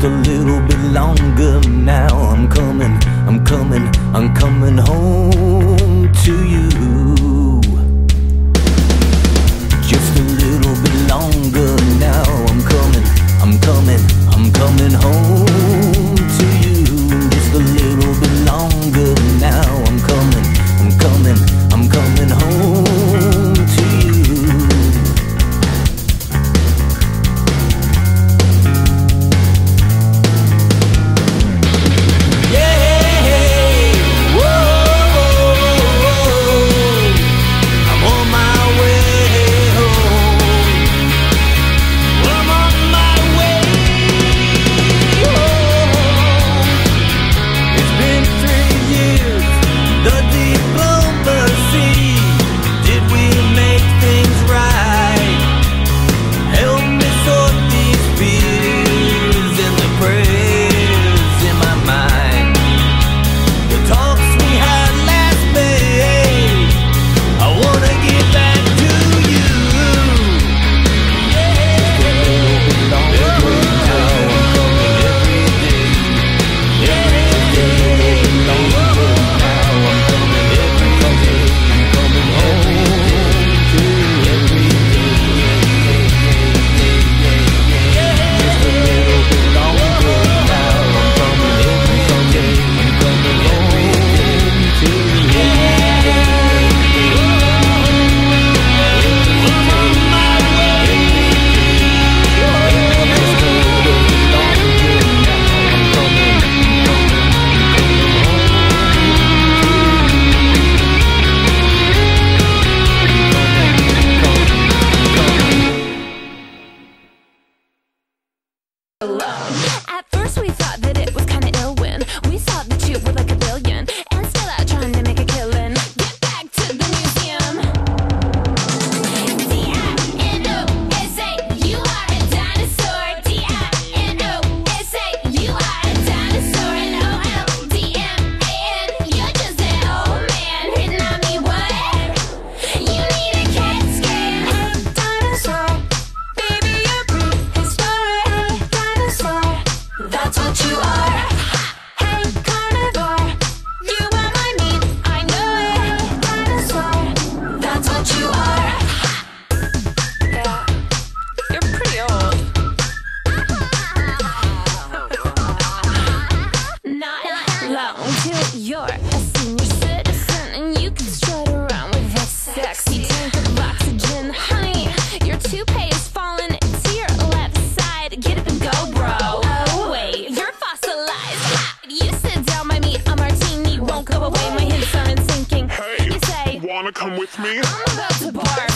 just a little bit longer now. I'm coming, I'm coming, I'm coming home to you. Just a little bit longer now. I'm coming, I'm coming, I'm coming home. wanna come with me? I'm about to bar.